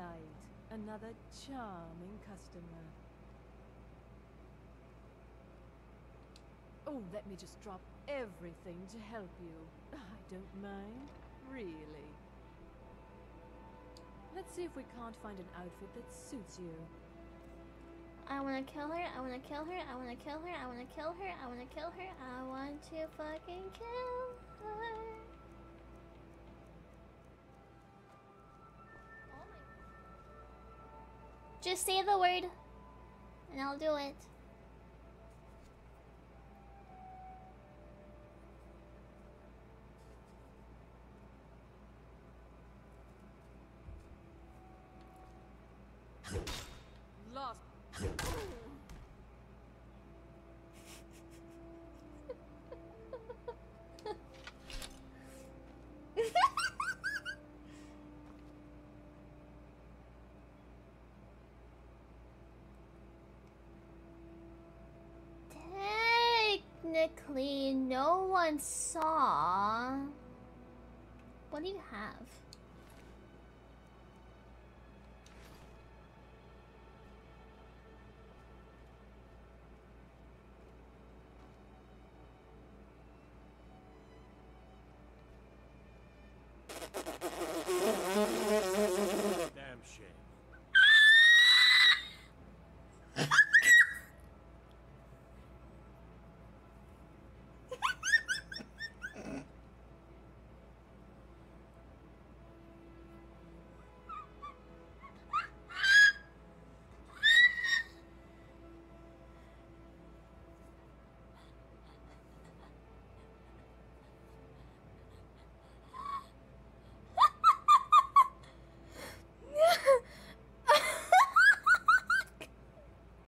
delight. Another charming customer. Oh, let me just drop everything to help you. Ah, I don't mind, really. Let's see if we can't find an outfit that suits you. I wanna kill her, I wanna kill her, I wanna kill her, I wanna kill her, I wanna kill her, I want to fucking kill her. Just say the word, and I'll do it. Technically, no one saw. What do you have? Damn shame.